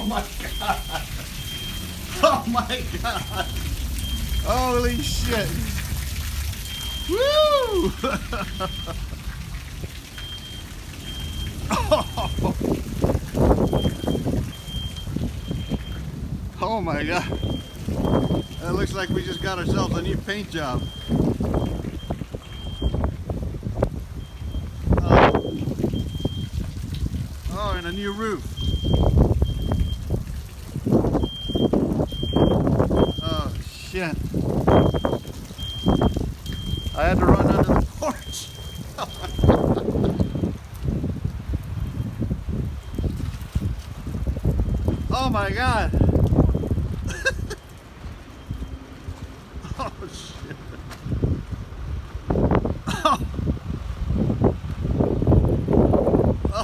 oh my god. Oh my god. Holy shit. Woo! Oh, oh my god. That looks like we just got ourselves a new paint job. Oh, oh and a new roof. Oh. I had to run under the porch. oh my god. oh shit. Oh.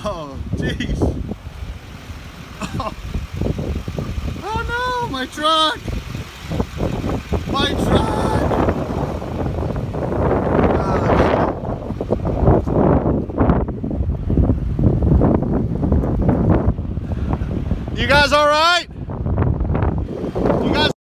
Oh, jeez. Oh. oh no, my truck. My truck. You guys all right?